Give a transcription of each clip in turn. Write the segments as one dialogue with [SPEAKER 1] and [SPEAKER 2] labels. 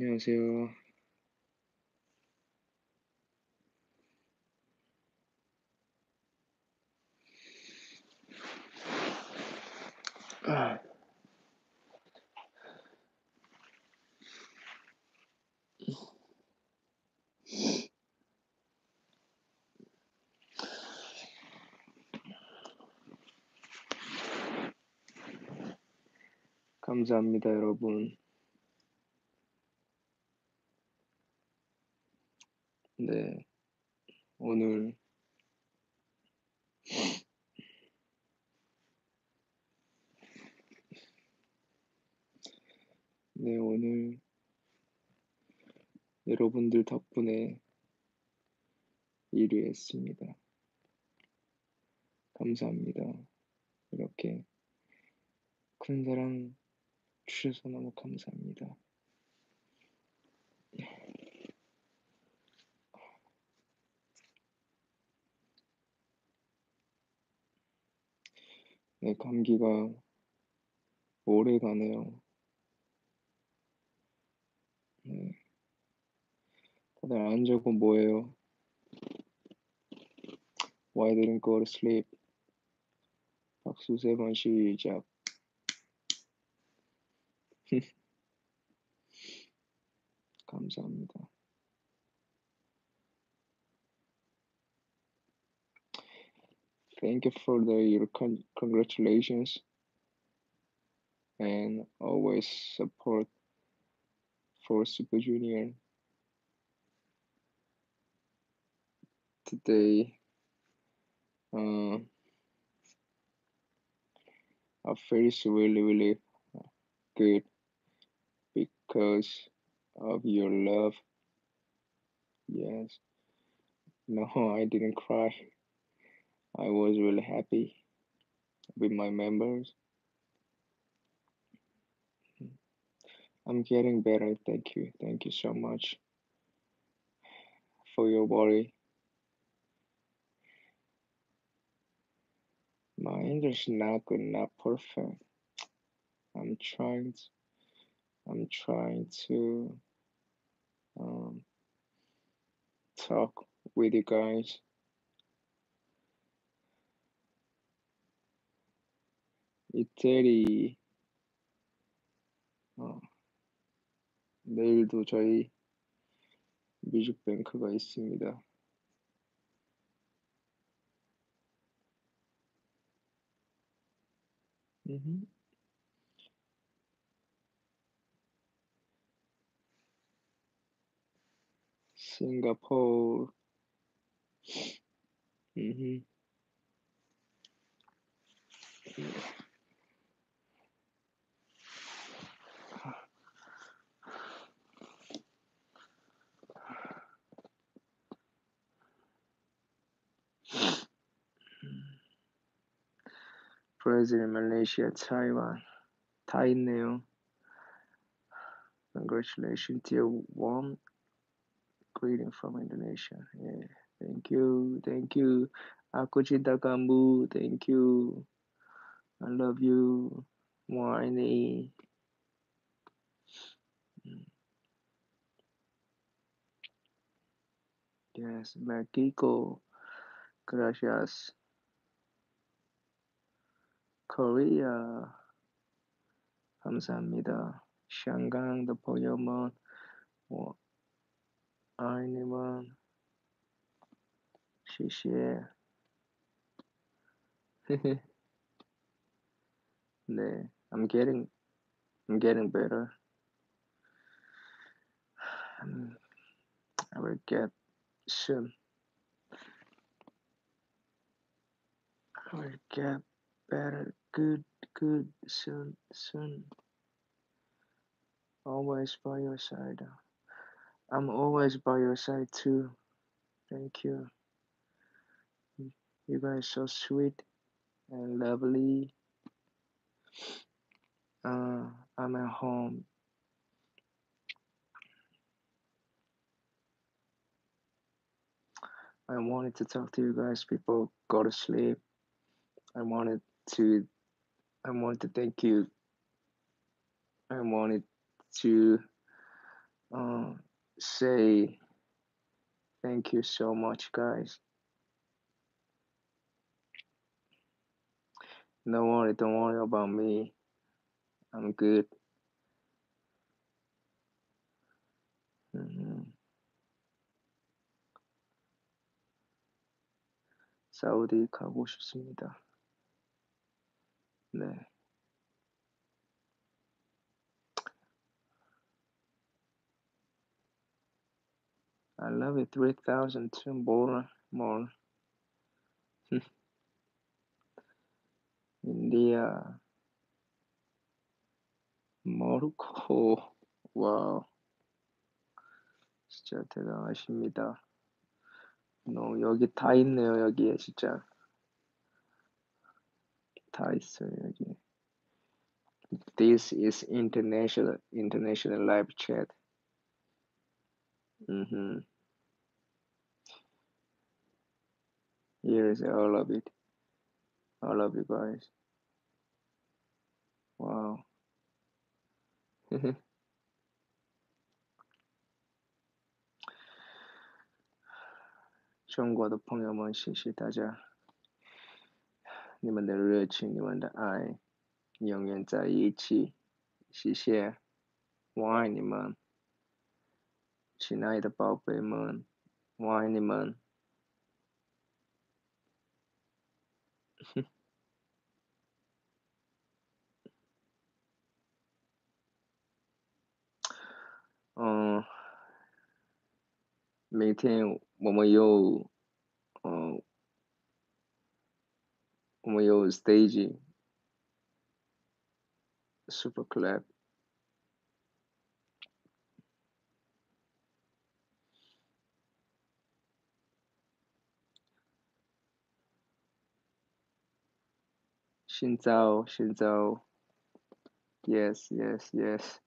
[SPEAKER 1] 안녕하세요. 아, 감사합니다, 여러분. 네, 오늘 네, 오늘 여러분들 덕분에 1위 했습니다. 감사합니다. 이렇게 큰 사랑 주셔서 너무 감사합니다. 네, 감기가 오래 가네요. 네, 다들 안 자고 뭐해요? Why didn't go to sleep? 박수 세 번 시작. 감사합니다. Thank you for the your con- congratulations and always support for Super Junior. Today, uh, I feel really, really good because of your love. Yes. No, I didn't cry. I was really happy with my members. I'm getting better. Thank you. Thank you so much for your worry. My English is not good, not perfect. I'm trying to, I'm trying to um, talk with you guys. 이태리 어, 내일도 저희 뮤직뱅크가 있습니다. 음흠. 싱가포르 음흠. Brazil, Malaysia, Taiwan. Thai New. Congratulations, dear warm greeting from Indonesia. Yeah, thank you, thank you. Aku cinta kamu, thank you. I love you more any. Yes, Mexico. Gracias. Korea. 감사합니다. 샹강 the Pokemon. 뭐 아니면 谢谢. 네, I'm getting, I'm getting better. Um, I will get soon. I will get better, good, good, soon, soon. Always by your side. I'm always by your side too. Thank you. You guys so sweet and lovely. Uh, I'm at home. I wanted to talk to you guys before go to sleep. I wanted to I wanted to thank you. I wanted to uh, say thank you so much, guys. Don't worry, don't worry about me. I'm good. 음, 사우디 가고 싶습니다. I love it. 3,000 to more, more. 인디아, 모로코. 와우. 진짜 대단하십니다. 너 여기 다 있네요. 여기에 진짜 다 있어요. 여기. This is international international live chat. Mm-hmm. Here is all of it. All of you guys. Wow. 中国的朋友们，谢谢大家，你们的热情，你们的爱，永远在一起，谢谢，我爱你们，亲爱的宝贝们，我爱你们。嗯，每天我们有，嗯，我们有 stage super club。 신짜오, 신짜오. Yes, yes, yes.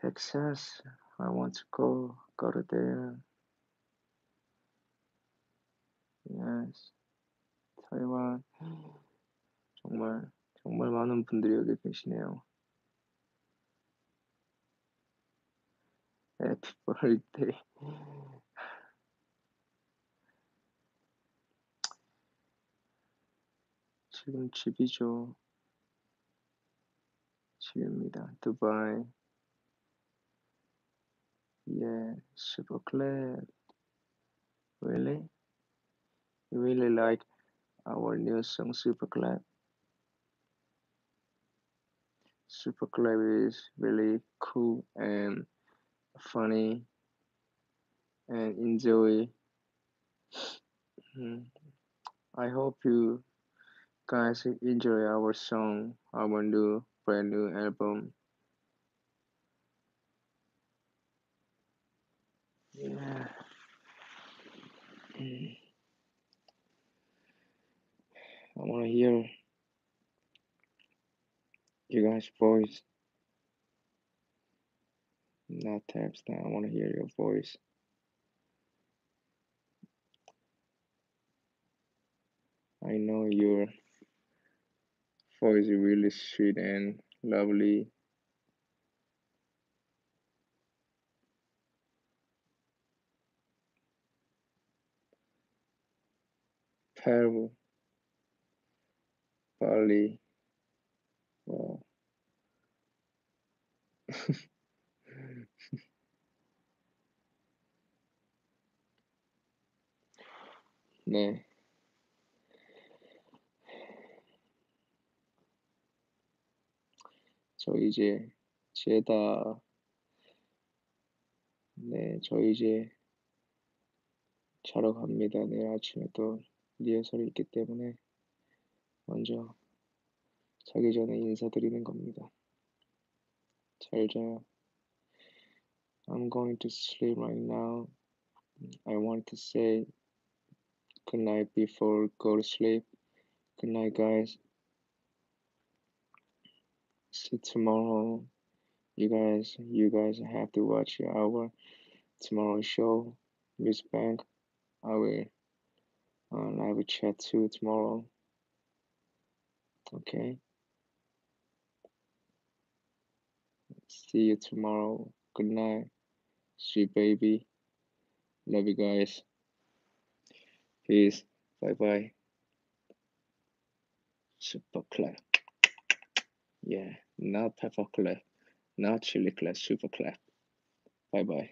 [SPEAKER 1] Texas, I want to go, go to there. Yes. 타이완. 정말, 정말 많은 분들이 여기 계시네요. Happy birthday. 지금 집이죠. 집입니다. 두바이. Yeah, super glad. Really? You really like our new song, Super Glad? Super Glad is really cool and funny and enjoy. Hmm. I hope you guys enjoy our song, our new brand new album. Yeah. I want to hear you guys' voice. Not text. I want to hear your voice. I know your voice is really sweet and lovely. Peru, Bali. Wow. 네. 저 이제 제다 네, 저 이제 자러 갑니다. 내일 아침에 또 리허설이 있기 때문에 먼저 자기 전에 인사드리는 겁니다. 잘 자요. I'm going to sleep right now. I want to say good night before go to sleep. Good night, guys. See tomorrow. You guys, you guys have to watch our tomorrow show, Music Bank. I will uh, live chat too tomorrow. Okay. See you tomorrow. Good night. Sweet baby. Love you guys. Peace. Bye bye. Super clap. Yeah, not pepper clap, not chili clap, super clap. Bye bye.